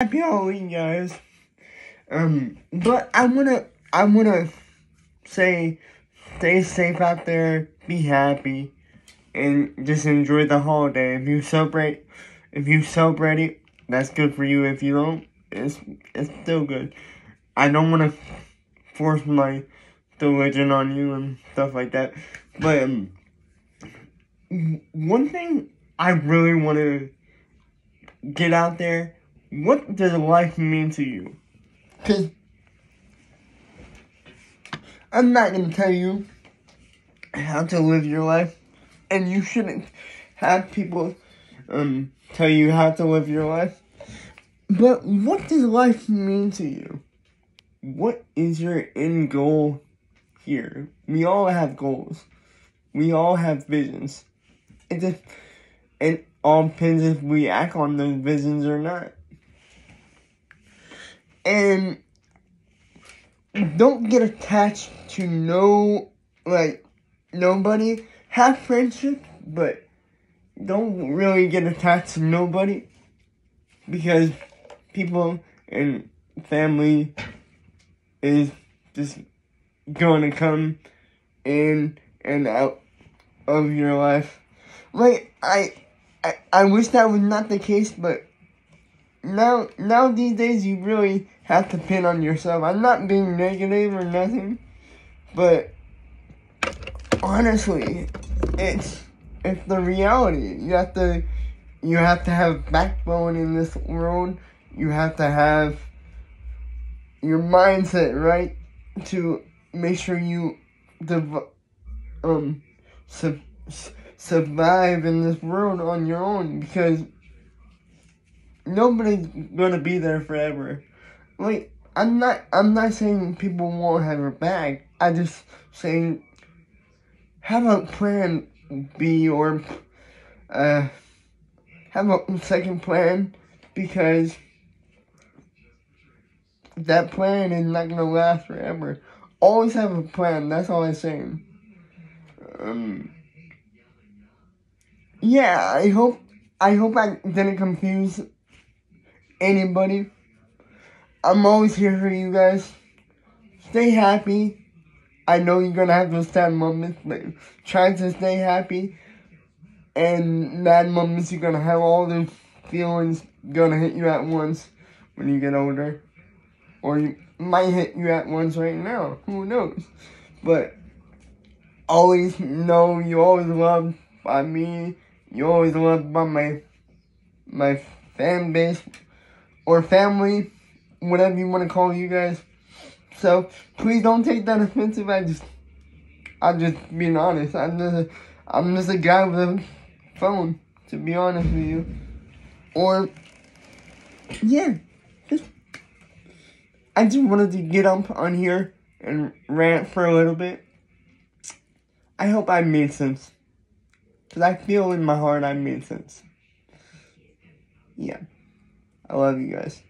Happy Halloween, guys. Um, but I wanna, I wanna say, stay safe out there, be happy, and just enjoy the holiday. If you celebrate, if you celebrate it, that's good for you. If you don't, it's it's still good. I don't wanna force my religion on you and stuff like that, but um, one thing I really want to get out there what does life mean to you? Because I'm not to tell you how to live your life, and you shouldn't have people um, tell you how to live your life. But what does life mean to you? What is your end goal here? We all have goals. We all have visions. It just, it all depends if we act on those visions or not. And don't get attached to no, like, nobody. Have friendship, but don't really get attached to nobody. Because people and family is just going to come in and out of your life. Like, I, I, I wish that was not the case, but now now these days you really have to pin on yourself. I'm not being negative or nothing, but honestly, it's it's the reality. You have to you have to have backbone in this world. You have to have your mindset right to make sure you dev- um su- survive in this world on your own because nobody's gonna be there forever. Like I'm not I'm not saying people won't have your back. I just saying have a plan B or uh have a second plan because that plan is not gonna last forever. Always have a plan, that's all I'm saying. Um yeah, I hope I hope I didn't confuse anybody. I'm always here for you guys. Stay happy. I know you're gonna have those sad moments, but try to stay happy. And mad moments, you're gonna have all those feelings gonna hit you at once when you get older. Or you might hit you at once right now. Who knows? But always know you always loved by me. You always loved by my my fan base or family, whatever you want to call you guys. So please don't take that offensive. I just, I'm just being honest. I'm just, a, I'm just a guy with a phone. To be honest with you, or yeah, just I just wanted to get up on here and rant for a little bit. I hope I made sense. Because I feel in my heart I made sense. Yeah. I love you guys.